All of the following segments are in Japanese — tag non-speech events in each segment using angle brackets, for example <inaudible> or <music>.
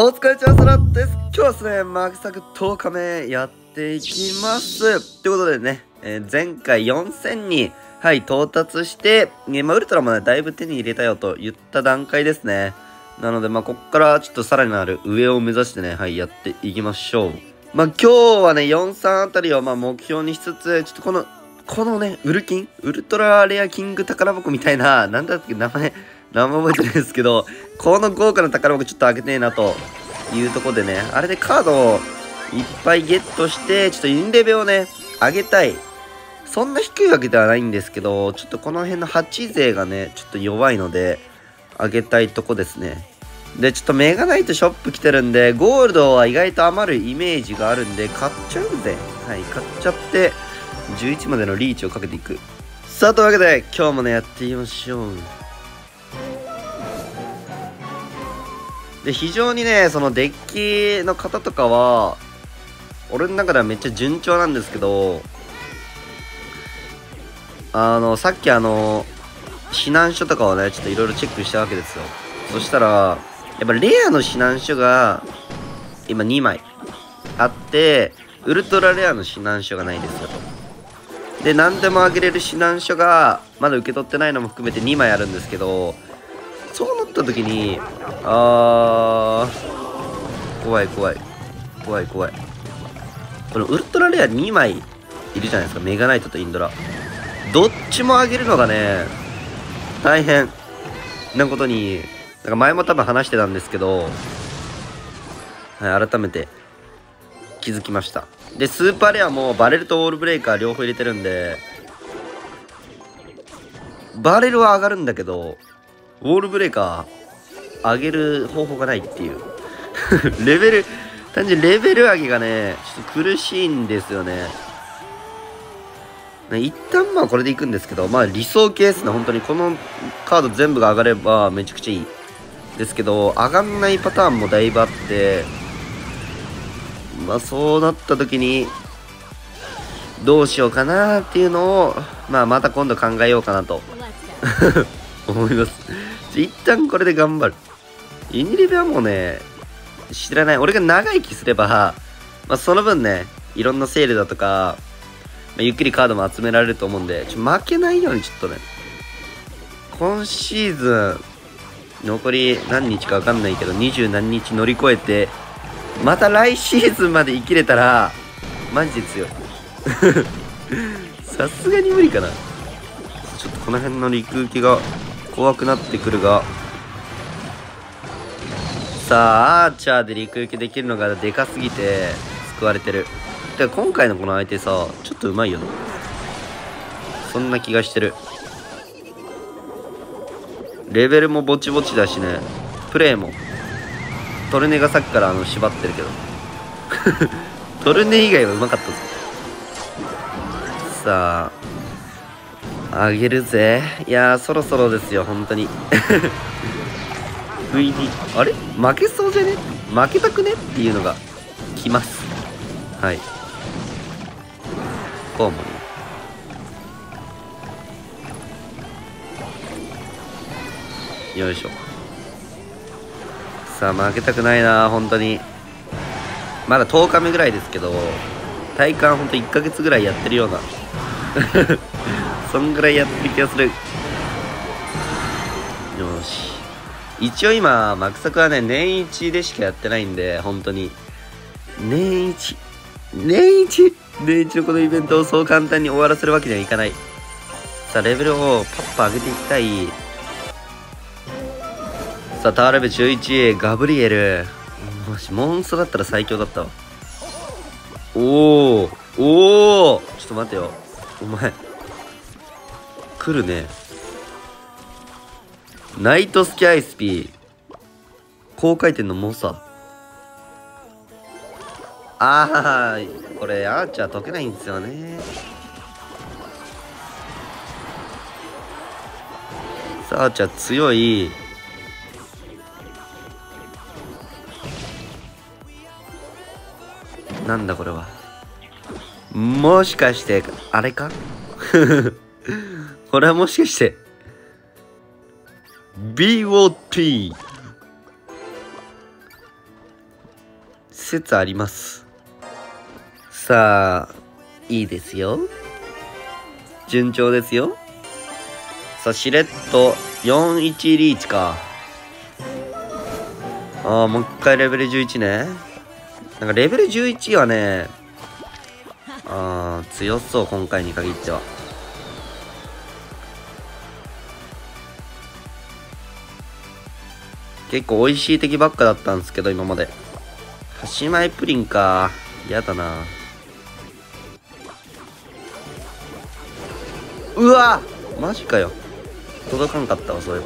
お疲れちゃんそらです。今日はですね、マグサク10日目やっていきます。ということでね、えー前回4000に、はい、到達して、えまあ、ウルトラもね、だいぶ手に入れたよと言った段階ですね。なので、まあ、こっからちょっとさらになる上を目指してね、はい、やっていきましょう。まあ、今日はね、43あたりをまあ目標にしつつ、ちょっとこの、このね、ウルキン？ウルトラレアキング宝箱みたいな、なんだっけ、名前、名前覚えてないですけど、この豪華な宝箱ちょっと開けてえなというとこでね、あれでカードをいっぱいゲットして、ちょっとインレベをね、上げたい。そんな低いわけではないんですけど、ちょっとこの辺の8勢がね、ちょっと弱いので、上げたいとこですね。で、ちょっとメガナイトショップ来てるんで、ゴールドは意外と余るイメージがあるんで、買っちゃうぜ。はい、買っちゃって、11までのリーチをかけていく。さあ、というわけで、今日もね、やっていきましょう。で、非常にね、そのデッキの方とかは、俺の中ではめっちゃ順調なんですけど、あの、さっきあの、指南書とかをね、ちょっといろいろチェックしたわけですよ。そしたら、やっぱレアの指南書が、今2枚あって、ウルトラレアの指南書がないですよと。で、何でもあげれる指南書が、まだ受け取ってないのも含めて2枚あるんですけど、った時に、あー、怖い怖い。怖い怖い。このウルトラレア2枚いるじゃないですか。メガナイトとインドラ。どっちもあげるのがね、大変なことに、なんか前も多分話してたんですけど、はい、改めて気づきました。で、スーパーレアもバレルとオールブレイカー両方入れてるんで、バレルは上がるんだけど、ウォールブレーカー上げる方法がないっていう。<laughs> レベル、単純にレベル上げがね、ちょっと苦しいんですよね。ね一旦まあこれでいくんですけど、まあ理想系ですね、本当に。このカード全部が上がればめちゃくちゃいい。ですけど、上がんないパターンもだいぶあって、まあそうなった時に、どうしようかなっていうのを、まあまた今度考えようかなと <laughs> 思います。一旦これで頑張る。イニリベはもうね、知らない。俺が長生きすれば、まあその分ね、いろんなセールだとか、まあゆっくりカードも集められると思うんで、ちょ負けないようにちょっとね、今シーズン、残り何日かわかんないけど、二十何日乗り越えて、また来シーズンまで生きれたら、マジで強い。<laughs> さすがに無理かな。ちょっとこの辺の陸受けが怖くなってくるが。さあ、アーチャーで陸受けできるのがでかすぎて救われてる。てか今回のこの相手さ、ちょっとうまいよな。そんな気がしてる。レベルもぼちぼちだしね。プレイも。トルネがさっきからあの縛ってるけど。<laughs> トルネ以外はうまかったぞ。さあ、あげるぜ。いやー、そろそろですよ、本当に。不意に、あれ？負けそうじゃね？負けたくね？っていうのが来ます。はい。こうもね。よいしょ。さあ、負けたくないな、本当に。まだ10日目ぐらいですけど、体感ほんと1ヶ月ぐらいやってるような。そんぐらいやってる気がする。よし。一応今、マクサクはね、年一でしかやってないんで、本当に。年一。年一？年一のこのイベントをそう簡単に終わらせるわけにはいかない。さあ、レベルをパッパ上げていきたい。さあ、タワーレベル11、ガブリエル。もし、モンストだったら最強だったわ。おおおおちょっと待てよ。お前。来るね。ナイトスキャイスピー。高回転の猛者。ああ、これアーチャー解けないんですよね。さあ、アーチャー強い。なんだこれは。もしかして、あれか？<laughs> これはもしかして、BOT。説あります。さあいいですよ。順調ですよ。さあしれっと41リーチか。ああもう一回レベル11ね。なんかレベル11はねああ強そう今回に限っては。結構美味しい敵ばっかだったんですけど今まで。端前プリンか。嫌だな。うわ！マジかよ。届かんかったわそれ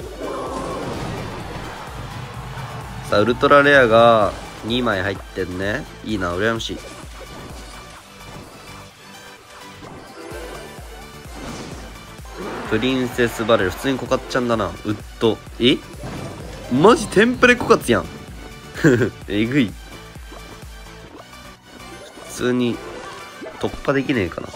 さあウルトラレアが2枚入ってんね。いいな羨ましい。プリンセスバレル。普通にコカッちゃんだな。ウッド。え？マジテンプレコカツやん。<laughs> えぐい。普通に突破できねえかな。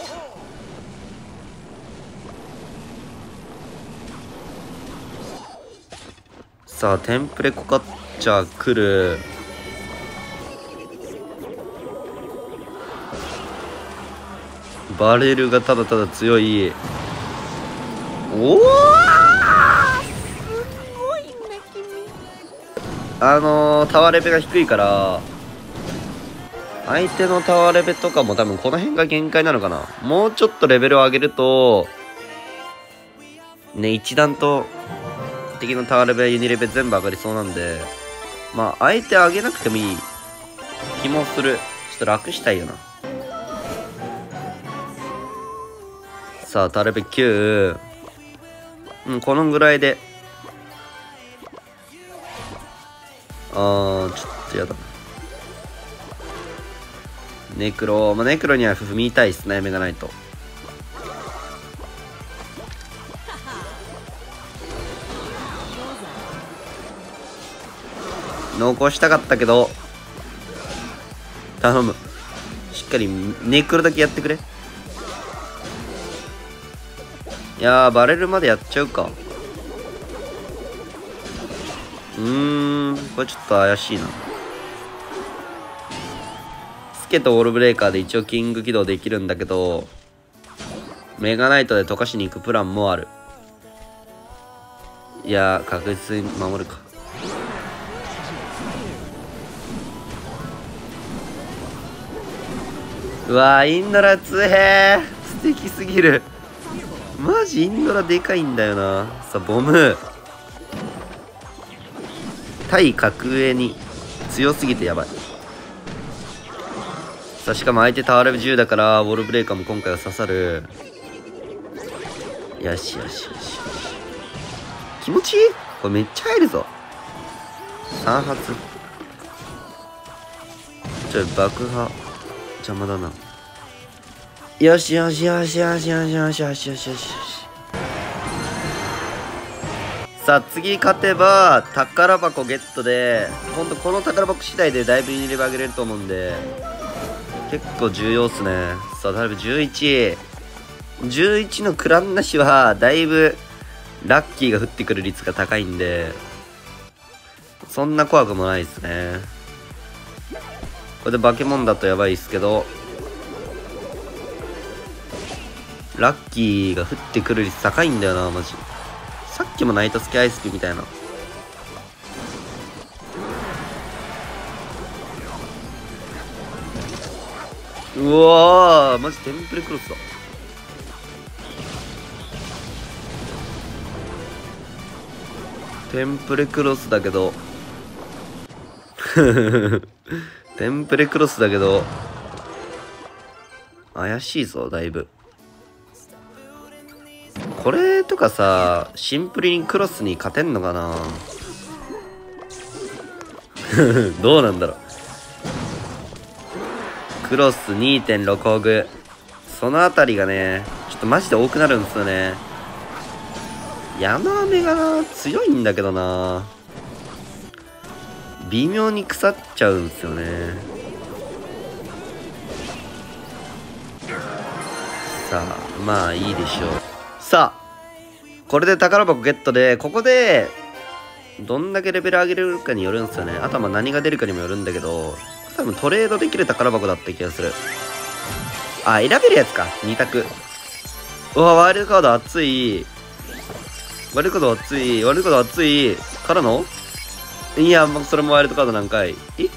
さあテンプレコカッチャー来る。バレルがただただ強い。おおあのー、タワーレベが低いから相手のタワーレベとかも多分この辺が限界なのかな。もうちょっとレベルを上げるとね一段と敵のタワーレベユニレベ全部上がりそうなんでまあ相手上げなくてもいい。気もする。ちょっと楽したいよな。さあタワーレベ9うんこのぐらいで。あーちょっとやだネクロ、まあ、ネクロには踏みたいっすね、メガナイト。残したかったけど、頼む。しっかりネクロだけやってくれ。いやー、バレるまでやっちゃうか。うーん、これちょっと怪しいな。スケとオールブレーカーで一応キング起動できるんだけど、メガナイトで溶かしに行くプランもある。いや、確実に守るか。うわー、インドラ強え素敵すぎる。マジインドラでかいんだよな。さあ、ボム。対格上に強すぎてやばい。さあ、しかも相手タワーレベル10だから、ウォールブレーカーも今回は刺さる。よしよしよしよし。気持ちいいこれめっちゃ入るぞ。3発。ちょい、爆破。邪魔だな。よしよしよしよしよしよしよしよしよし。さあ次勝てば宝箱ゲットでほんとこの宝箱次第でだいぶ入れ上げれると思うんで結構重要っすね。さあだいぶ11 11のクランなしはだいぶラッキーが降ってくる率が高いんでそんな怖くもないですね。これで化け物だとやばいっすけどラッキーが降ってくる率高いんだよなマジ。さっきもナイトスキアイスキみたいな。うわーマジテンプレクロスだ。テンプレクロスだけど。<laughs> テンプレクロスだけど。怪しいぞだいぶ。これとかさシンプルにクロスに勝てんのかな？<laughs> どうなんだろう。クロス2.6オグ。そのあたりがねちょっとマジで多くなるんですよね。山雨が強いんだけどな。微妙に腐っちゃうんですよね。さあまあいいでしょう。さあこれで宝箱ゲットでここでどんだけレベル上げれるかによるんですよねあとは何が出るかにもよるんだけど多分トレードできる宝箱だった気がする。あ、選べるやつか。2択。うわ、ワイルドカード熱い。ワイルドカード熱い。ワイルドカード熱い。からの？いや、もうそれもワイルドカード何回？え？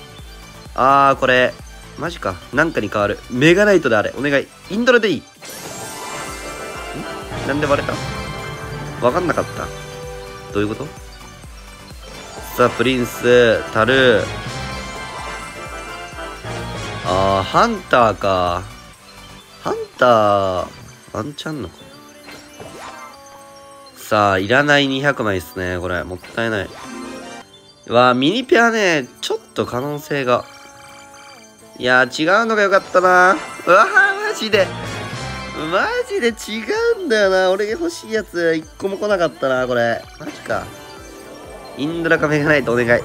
あー、これ。マジか。なんかに変わる。メガナイトであれ。お願い。インドラでいい。なんで割れた？わかんなかった。どういうこと？さあ、プリンス、タルーあー、ハンターか。ハンター、ワンチャンのか。さあ、いらない200枚ですね、これ。もったいない。うわミニペアね、ちょっと可能性が。いや違うのがよかったな。うわマジで。マジで違うんだよな。俺が欲しいやつ、一個も来なかったな、これ。マジか。インドラカメがないとお願い。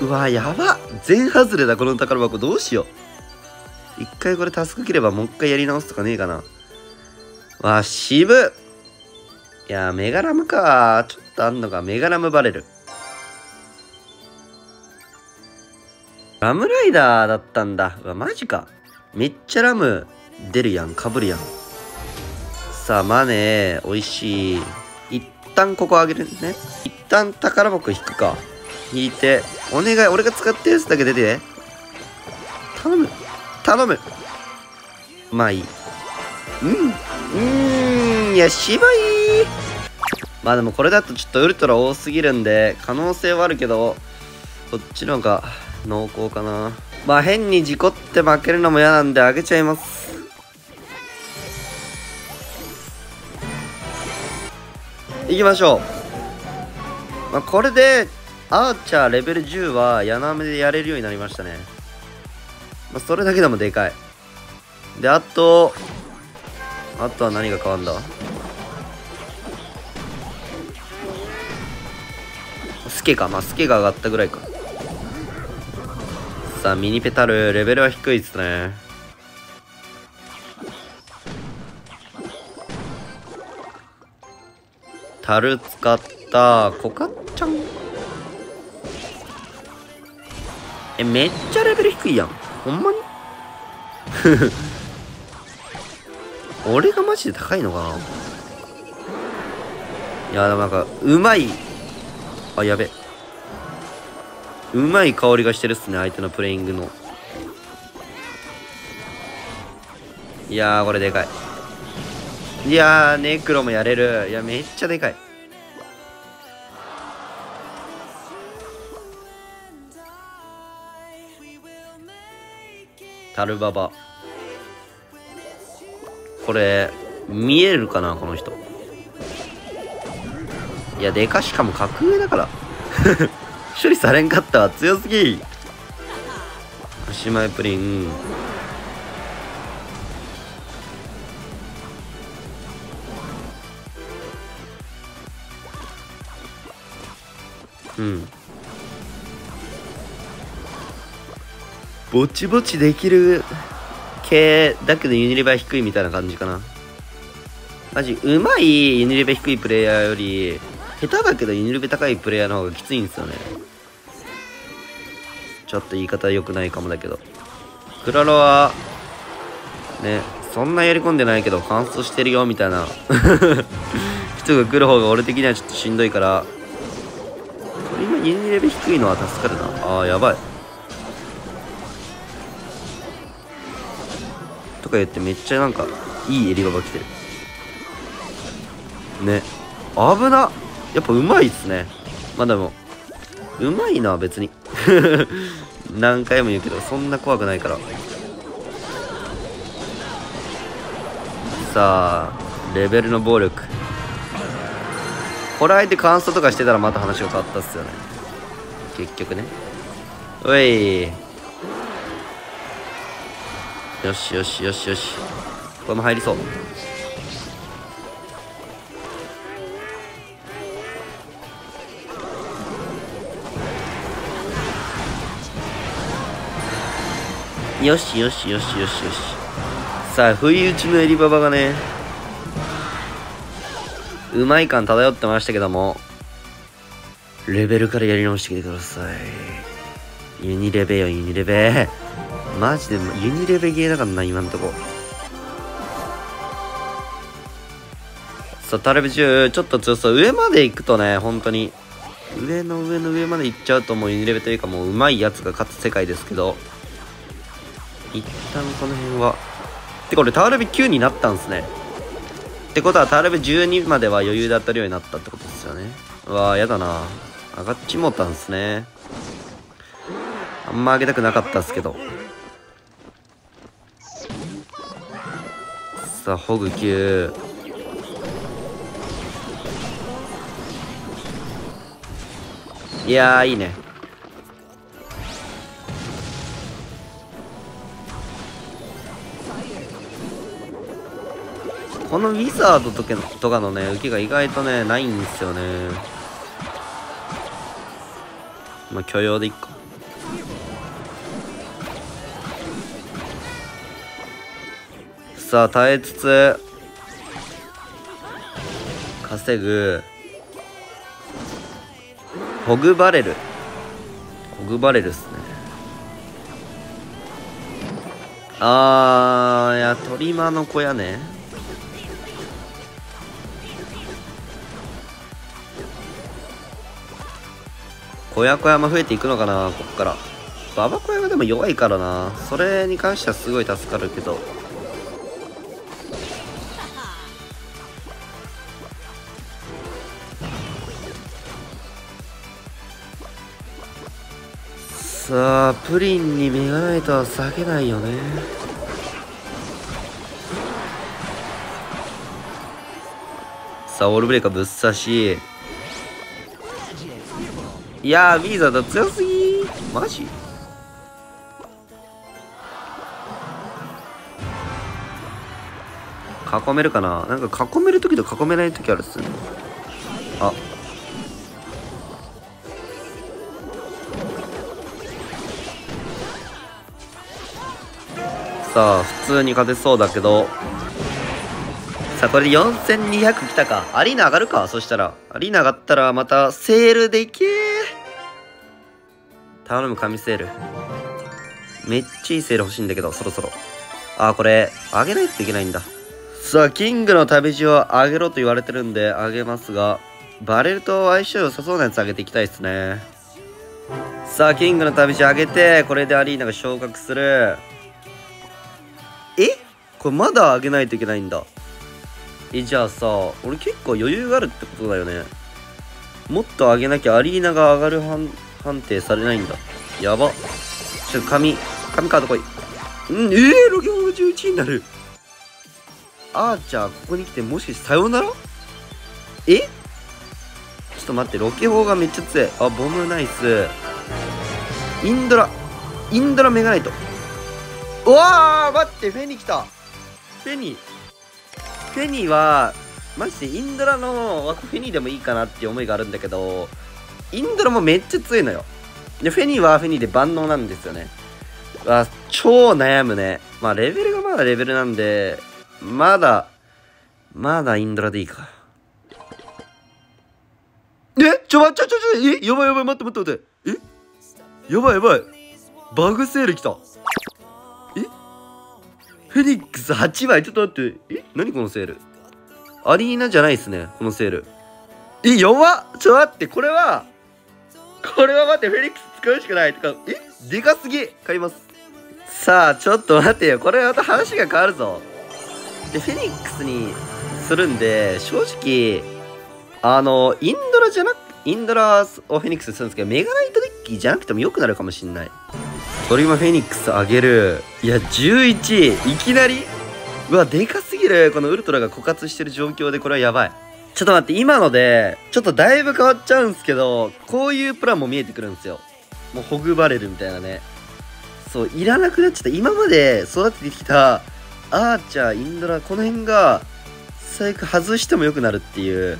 うわやば全外れだ、この宝箱。どうしよう。一回これタスク切ればもう一回やり直すとかねえかな。わ渋いやメガラムか。ちょっとあんのか。メガラムバレル。ラムライダーだったんだ。うわ、マジか。めっちゃラム出るやん。かぶるやん。さあ、マネー、美味しい。一旦ここあげるね。一旦宝箱引くか。引いて、お願い、俺が使ってるやつだけ出て。頼む。頼む。まあいい。うん。うん、いや、渋い。まあでもこれだとちょっとウルトラ多すぎるんで、可能性はあるけど、こっちの方が濃厚かな。まあ変に事故って負けるのも嫌なんであげちゃいます。いきましょう。まあ、これで、アーチャーレベル10は柳目でやれるようになりましたね。まあ、それだけでもでかい。で、あと、あとは何が変わるんだ？スケか。まあ、スケが上がったぐらいか。さあ、ミニペタル、レベルは低いっすね。タル使った、コカちゃん？え、めっちゃレベル低いやん。ほんまに？<laughs> 俺がマジで高いのかな？いや、でもなんか、うまい。あ、やべ。うまい香りがしてるっすね相手のプレイングのいやーこれでかいいやーネクロもやれる。いやめっちゃでかい。タルババ。これ見えるかなこの人。いやでかしかも格上だから。<laughs> 処理されんかった強すぎ。おしまいプリン。うん。ぼちぼちできる系だけどユニレバー低いみたいな感じかな。マジうまいユニレベ低いプレイヤーより下手だけどユニレベ高いプレイヤーの方がきついんですよね。ちょっと言い方良くないかもだけど。クラロは、ね、そんなやり込んでないけど、乾燥してるよ、みたいな。<laughs> 人が来る方が俺的にはちょっとしんどいから、今、ユニレベル低いのは助かるな。ああ、やばい。とか言ってめっちゃなんか、いい襟ババ来てる。ね。危なやっぱうまいっすね。まあでも、うまいな、別に。<laughs> 何回も言うけど、そんな怖くないから。さあ、レベルの暴力。これ相手カンストとかしてたらまた話が変わったっすよね。結局ね。おい。よしよしよしよし。これも入りそう。よしよしよしよしよしさあ不意打ちのエリババがねうまい感漂ってましたけどもレベルからやり直してきてくださいユニレベよ、ユニレベ。マジで、ユニレベゲーだからな、今んとこ。さあ、タレビ10、ちょっと強そう。上まで行くとね、本当に。上の上の上まで行っちゃうともうユニレベというかもう上手いやつが勝つ世界ですけど。一旦この辺は。ってこれタワーレベ9になったんすね。ってことはタワーレベ12までは余裕で当たるようになったってことですよね。わー、やだな。上がっちもったんですね。あんま上げたくなかったっすけど。さあ、ホグ9。いやいいねこのウィザードとかとかのね受けが意外とねないんですよねまあ許容でいっかさあ耐えつつ稼ぐ。ホグバレルホグバレルっすね。あーいや鳥間の小屋ね。小屋小山増えていくのかなこっから。ババ小屋はでも弱いからな。それに関してはすごい助かるけど。さあプリンにメガナイトは避けないよね。さあオールブレーカーぶっ刺し。いやービーザーだ強すぎマジ？囲めるかな？なんか囲める時と囲めない時あるっすね。あ。さあ普通に勝てそうだけど。さあこれで4200来たか。アリーナ上がるか？そしたら。アリーナ上がったらまたセールでいけ頼む神セール。めっちゃいいセール欲しいんだけどそろそろ。あこれ上げないといけないんだ。さあキングの旅路を上げろと言われてるんで上げますがバレルと相性良さそうなやつ上げていきたいですね。さあキングの旅路上げてこれでアリーナが昇格する。え？これまだ上げないといけないんだ。えじゃあさ俺結構余裕があるってことだよね。もっと上げなきゃアリーナが上がる判判定されないんだ。やば。ちょっと紙紙カード来い。うんえー、ロケホが11になる。アーチャーここに来てもしかしてさよなら？え？ちょっと待ってロケ砲がめっちゃ強い。あボムナイス。インドラインドラメガナイト。うわー待ってフェニー来た。フェニー。フェニーはマジでインドラの枠フェニーでもいいかなっていう思いがあるんだけどインドラもめっちゃ強いのよ。でフェニーはフェニーで万能なんですよね。わ超悩むね。まあレベルがまだレベルなんでまだまだインドラでいいか。えちょ待っちょちょちょえやばいやばい待って待って待って。え？やばいやばい。バグセール来た。え？フェニックス8枚。ちょっと待って。え？何このセール？アリーナじゃないっすね。このセール。え、弱っ！ちょ待って、これは、これは待って、フェニックス使うしかない。とか、え？でかすぎ買います。さあ、ちょっと待ってよ。これまた話が変わるぞ。で、フェニックスにするんで、正直、あの、インドラじゃなく、インドラをフェニックスするんですけど、メガナイトデッキじゃなくても良くなるかもしんない。トリマフェニックス上げるいや11いきなりうわでかすぎるこのウルトラが枯渇してる状況でこれはやばいちょっと待って今のでちょっとだいぶ変わっちゃうんすけどこういうプランも見えてくるんですよ。もうほぐばれるみたいなね。そういらなくなっちゃった。今まで育ててきたアーチャーインドラこの辺が最悪外しても良くなるっていう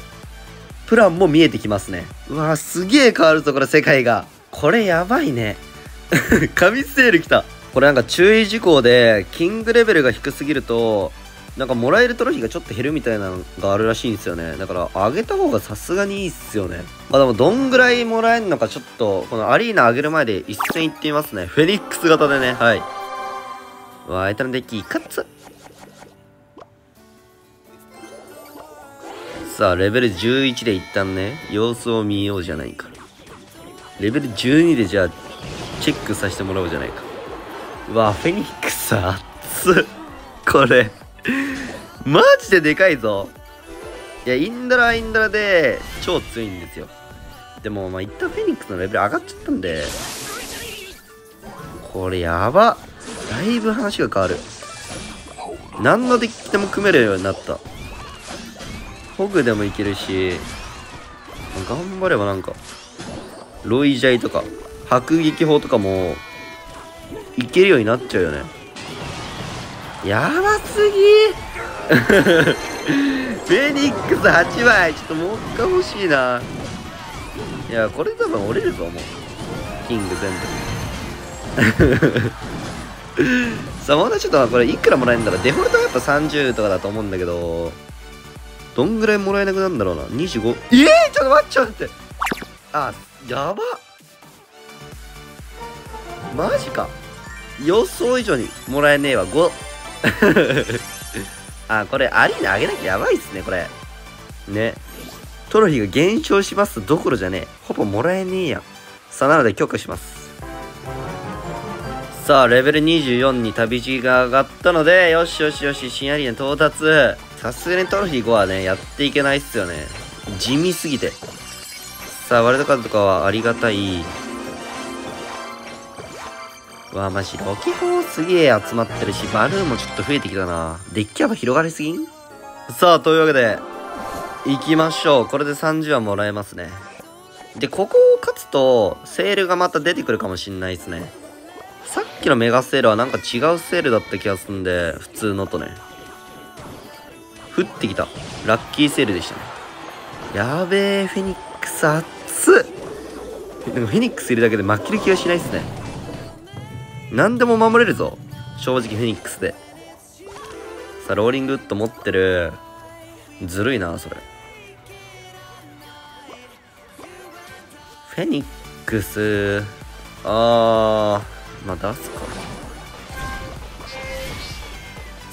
プランも見えてきますね。うわすげえ変わるぞこれ世界が。これやばいね。<laughs> 神セール来た。これなんか注意事項でキングレベルが低すぎるとなんかもらえるトロフィーがちょっと減るみたいなのがあるらしいんですよね。だから上げた方がさすがにいいっすよね。まあでもどんぐらいもらえるのかちょっと、このアリーナ上げる前で一戦行ってみますね。フェニックス型でね。はい。わあ、相手のデッキ、カッツさあ、レベル11で一旦ね、様子を見ようじゃないか。レベル12でじゃあ、チェックさせてもらおうじゃないか。うわ、フェニックス熱っ。これ <laughs> マジででかいぞ。いや、インドラはインドラで超強いんですよ。でも、まあ、一旦フェニックスのレベル上がっちゃったんで、これやば。だいぶ話が変わる。何のデッキでも組めるようになった。ホグでもいけるし、頑張ればなんか、ロイジャイとか、迫撃砲とかも、いけるようになっちゃうよね。やばすぎ <laughs> フェニックス8枚ちょっともう一回欲しいな。いや、これ多分折れるぞ、もう。キング全部。<laughs> さあ、まだちょっとこれいくらもらえるんだろう。デフォルトはやっぱ30とかだと思うんだけど、どんぐらいもらえなくなるんだろうな。25。えー、ちょっと待っちゃって。あ、やば。マジか。予想以上にもらえねえわ。5。<laughs> あ、これアリーナ上げなきゃやばいっすね、これ。ね。トロフィーが減少しますどころじゃねえ。ほぼもらえねえやん。さあ、なので許可します。さあ、レベル24に旅路が上がったので、よしよしよし、新アリーナ到達。さすがにトロフィー5はね、やっていけないっすよね。地味すぎて。さあ、ワールドカードとかはありがたい。わあ、マジ、ロキ砲すげえ集まってるし、バルーンもちょっと増えてきたな。デッキ幅広がりすぎん？さあ、というわけで、行きましょう。これで30はもらえますね。で、ここを勝つと、セールがまた出てくるかもしんないですね。さっきのメガセールはなんか違うセールだった気がするんで、普通のとね。降ってきた。ラッキーセールでしたね。やべえ、フェニックス熱っ。でもフェニックスいるだけで負ける気がしないっすね。何でも守れるぞ。正直フェニックスで。さあ、ローリングウッド持ってる。ずるいな、それ。フェニックス。あー、まあ出すか。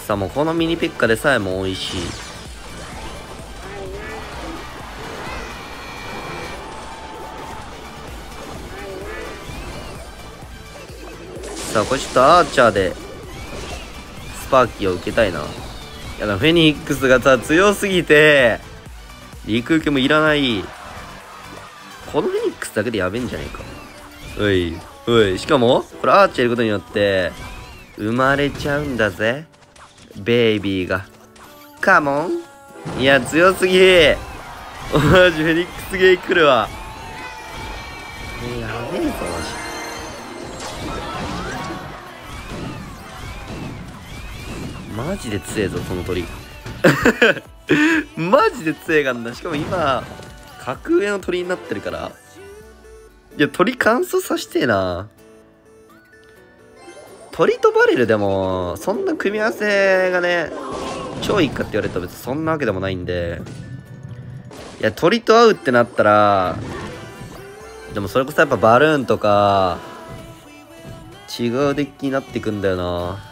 さあもうこのミニペッカでさえも美味しいさあこれちょっとアーチャーでスパーキーを受けたいな。いやフェニックスがさ強すぎて陸受けもいらない。このフェニックスだけでやべえんじゃねえか。おいおいしかもこれアーチャーやることによって生まれちゃうんだぜ。ベイビーが。カモン。いや、強すぎ。マジフェニックスゲー来るわ。マジ。で強えぞ、その鳥。<laughs> マジで強えがんだ。しかも今、格上の鳥になってるから。いや、鳥乾燥させてえな。鳥とバレルでも、そんな組み合わせがね、超いいかって言われると別にそんなわけでもないんで、いや、鳥と合うってなったら、でもそれこそやっぱバルーンとか、違うデッキになってくんだよな。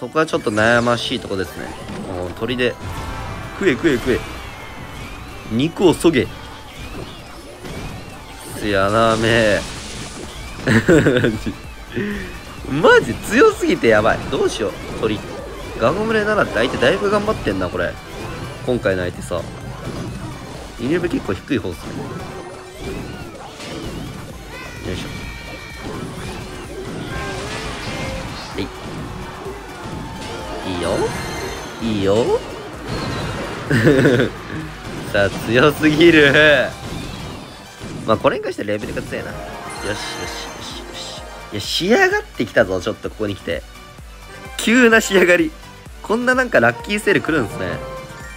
そこはちょっと悩ましいとこですね。もう鳥で、食え食え食え。肉をそげ。やなめ。<laughs> マジ強すぎてやばいどうしよう鳥ガゴムレならって相手だいぶ頑張ってんなこれ今回の相手さイネブ結構低い方っすねよいしょいいよいいよ <laughs> さあ強すぎるまあこれに関してレベルが強いなよしよしいや、仕上がってきたぞ、ちょっとここに来て。急な仕上がり。こんななんかラッキーセール来るんですね。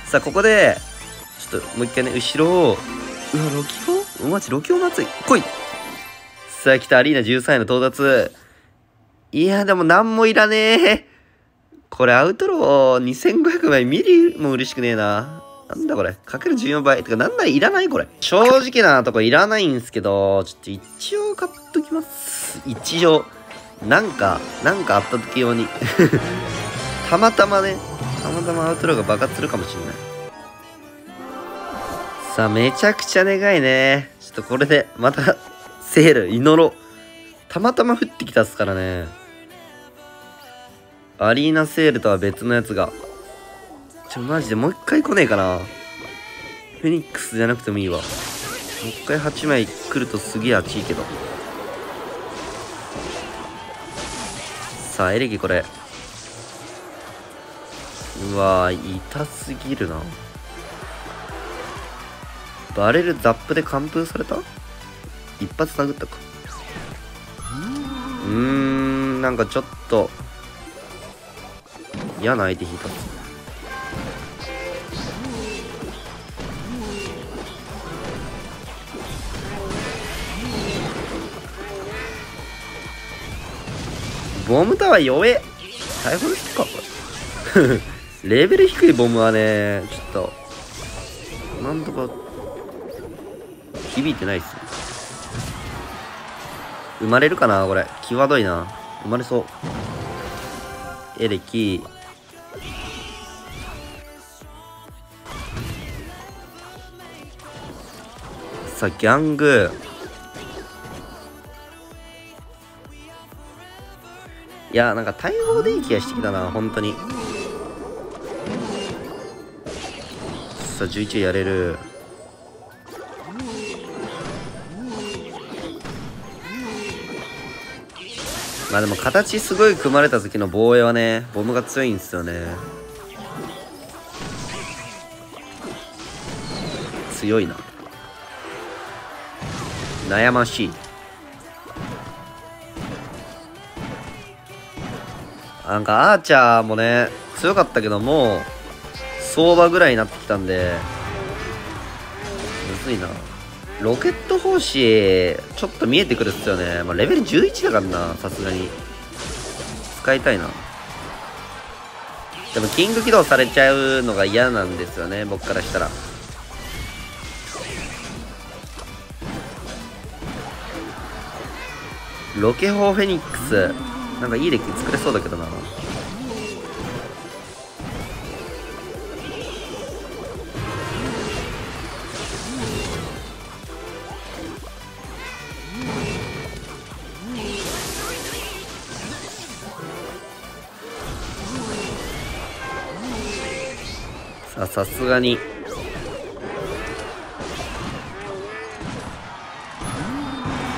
さあ、ここで、ちょっともう一回ね、後ろを、うわ、ロキオ？お待ち、ロキオ祭り。来いさあ、来た、アリーナ13位の到達。いや、でも何もいらねえ。これアウトロー2500枚ミリも嬉しくねえな。なんだこれ？かける14倍。てか、なんならいらないこれ。正直なとこいらないんすけど、ちょっと一応買っときます。一応。なんか、なんかあった時用に。<laughs> たまたまね、たまたまアウトローが爆発するかもしれない。さあ、めちゃくちゃ願いね。ちょっとこれで、また、セール、祈ろう。たまたま降ってきたっすからね。アリーナセールとは別のやつが。ちょ、マジでもう一回来ねえかな。フェニックスじゃなくてもいいわ。もう一回8枚来るとすげえ熱いけど。さあ、エレキこれ。うわー、痛すぎるな。バレルザップで完封された？一発殴ったか。うーん、なんかちょっと、嫌な相手引いた。ボムタワー弱え。逮捕ですかこれ。<laughs> レベル低いボムはねちょっとなんとか響いてないっす生まれるかなこれ。際どいな。生まれそう。エレキ。さギャング。いやなんか対応でいい気がしてきたな本当に。さあ11やれる。まあでも形すごい組まれた時の防衛はねボムが強いんですよね。強いな。悩ましい。なんかアーチャーもね強かったけども相場ぐらいになってきたんでむずいな。ロケット砲士ちょっと見えてくるっすよね、まあ、レベル11だからなさすがに。使いたいな。でもキング起動されちゃうのが嫌なんですよね僕からしたら。ロケ砲フェニックス。なんかいいデッキ作れそうだけどな。さあさすがに。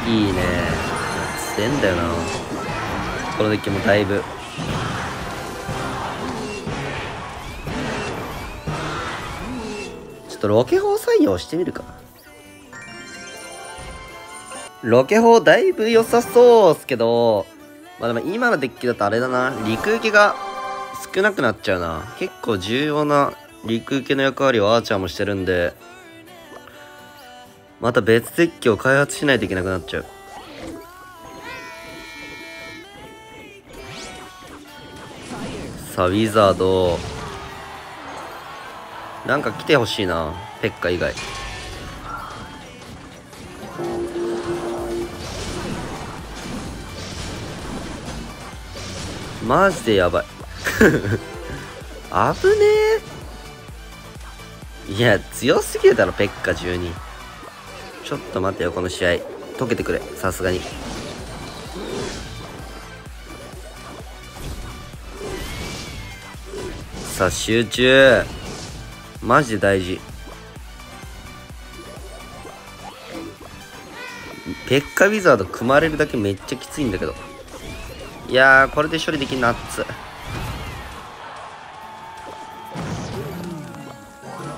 いいね。強えんだよな。このデッキもだいぶ。ちょっとロケ砲採用してみるかロケ砲だいぶ良さそうっすけどまあでも今のデッキだとあれだな。陸受けが少なくなっちゃうな。結構重要な陸受けの役割をアーチャーもしてるんでまた別デッキを開発しないといけなくなっちゃう。さあウィザードなんか来てほしいなペッカ以外。マジでやばい。<laughs> 危ねえ。いや強すぎるだろペッカ12ちょっと待てよこの試合。解けてくれさすがに。さあ集中。マジで大事。ペッカウィザード組まれるだけめっちゃきついんだけど。いやーこれで処理できんなっつ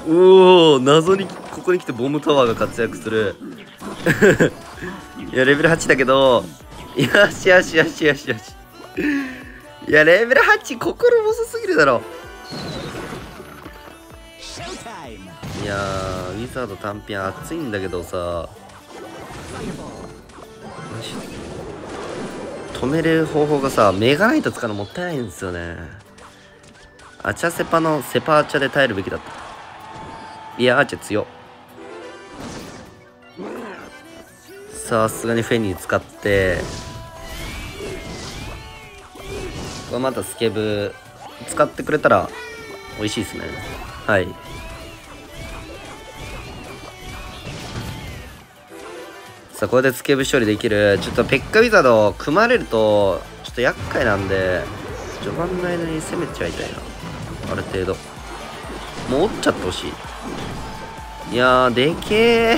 うお謎にここに来てボムタワーが活躍する。<laughs> いやレベル8だけど。よしよしよしよしよし。いやレベル8心細すぎるだろ。ーウィザード単品熱いんだけどさ。止めれる方法がさメガナイト使うのもったいないんですよね。アチャセパのセパーチャで耐えるべきだった。いやアーチャ強。さすがにフェニー使って。これまたスケ部使ってくれたら美味しいですね。はい。さあこれでスケ部処理できるちょっとペッカウィザード組まれるとちょっと厄介なんで序盤の間に攻めちゃいたいな。ある程度。もう折っちゃってほしい。いやーでけえ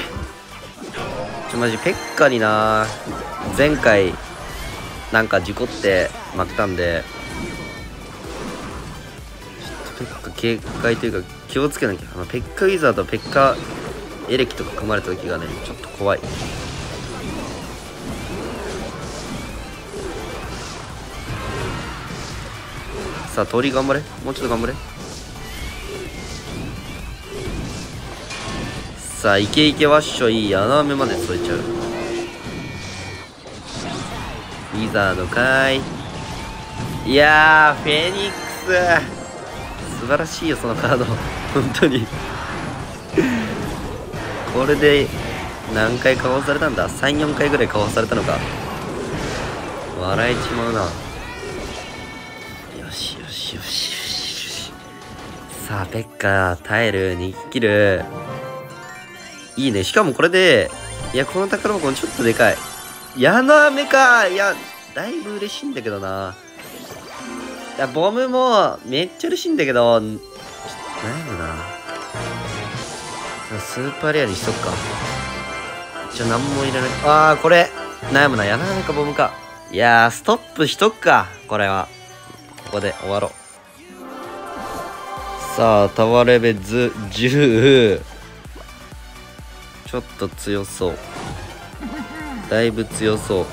ちょマジペッカにな。前回なんか事故って負けたんで。ちょっとペッカ警戒というか気をつけなきゃ。あのペッカウィザードペッカエレキとか組まれた時がねちょっと怖い。さあ鳥頑張れ。もうちょっと頑張れ。さあイケイケワッショいい穴埋めまで添えちゃう。ウィザードかい。いやフェニックス。素晴らしいよそのカード。本当に。これで何回かわされたんだ。34回ぐらいかわされたのか。笑えちまうな。さあペッカ耐える逃げ切る。いいね。しかもこれでいやこの宝箱ちょっとでかい。矢の雨か。いやだいぶ嬉しいんだけどな。いやボムもめっちゃ嬉しいんだけど。ちょっと悩むなスーパーレアにしとくか。じゃあ何もいらない。ああこれ。悩むな。矢の雨かボムか。いやーストップしとくか。これは。ここで終わろう。さあタワーレベル10ちょっと強そう。だいぶ強そう。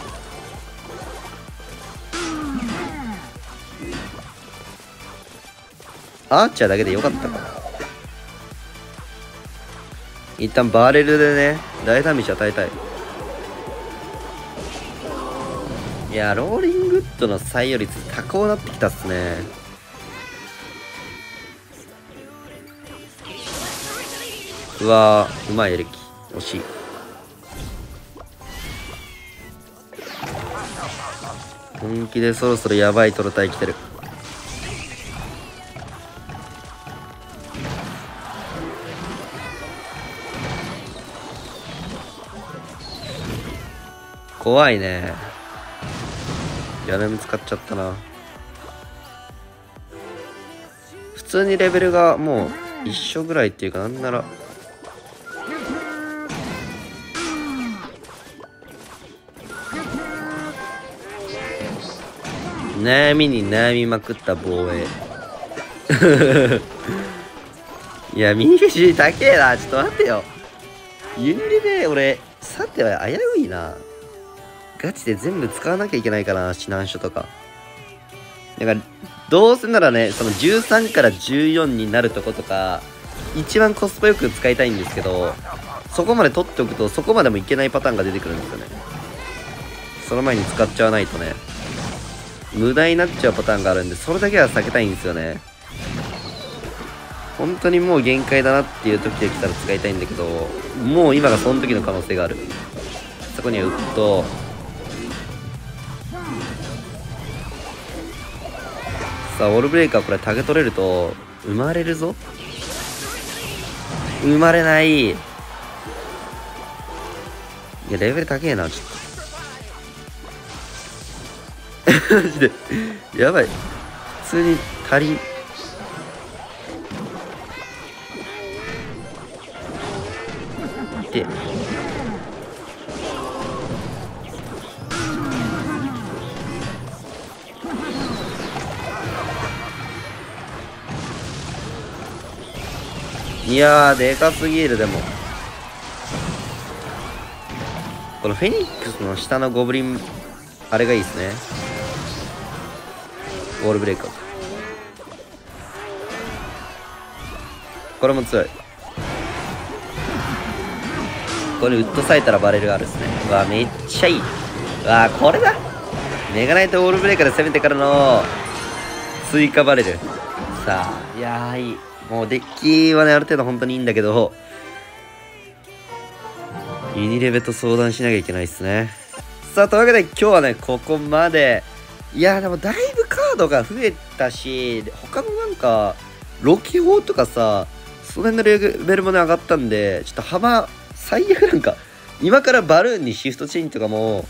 アーチャーだけでよかったか。一旦バーレルでね大ダメージ与えたい。いやローリングウッドの採用率高くなってきたっすね。うわーうまいエレキ。惜しい。本気でそろそろやばいトロタイ来てる。怖いね。屋根も使っちゃったな。普通にレベルがもう一緒ぐらいっていうかなんなら悩みに悩みまくった防衛。<laughs> いや右肘高えな。ちょっと待ってよ。ユニリで俺さては危ういな。ガチで全部使わなきゃいけないかな指南書とか。だからどうせならねその13から14になるとことか一番コスパよく使いたいんですけどそこまで取っておくとそこまでもいけないパターンが出てくるんですよね。その前に使っちゃわないとね。無駄になっちゃうパターンがあるんでそれだけは避けたいんですよね。本当にもう限界だなっていう時で来たら使いたいんだけどもう今がその時の可能性がある。そこにはウッドさあオールブレイカーこれタゲ取れると生まれるぞ。生まれない。いやレベル高えなちょっと。マジで。やばい。普通に足りで。いやーでかすぎるでも。このフェニックスの下のゴブリンあれがいいですねウォールブレイカーこれも強いこれウッドさえたらバレルあるっすねうわめっちゃいいうわこれだメガナイトウォールブレイカーで攻めてからの追加バレルさあ。いや、いい。もうデッキはね、ある程度本当にいいんだけど、ユニレベと相談しなきゃいけないっすね。さあ、というわけで今日はね、ここまで。いやでもだいぶカードが増えたし、他のなんか、ロキ法とかさ、その辺のレベルもね、上がったんで、ちょっと幅、最悪なんか、今からバルーンにシフトチェーンとかも、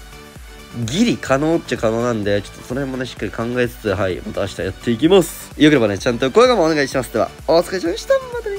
ギリ可能っちゃ可能なんで、ちょっとその辺もね、しっかり考えつつ、はい、また明日やっていきます。よければね、ちゃんと声がもお願いします。では、お疲れ様でした。またね